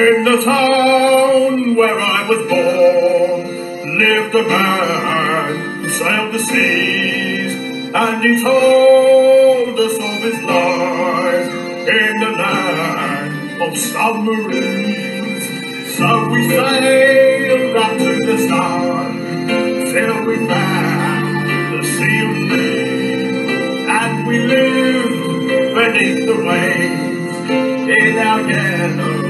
In the town where I was born. Lived a man who sailed the seas, and he told us of his life in the land of submarines. So we sailed up to the sun till we found the sea of green, and we lived beneath the waves in our yellow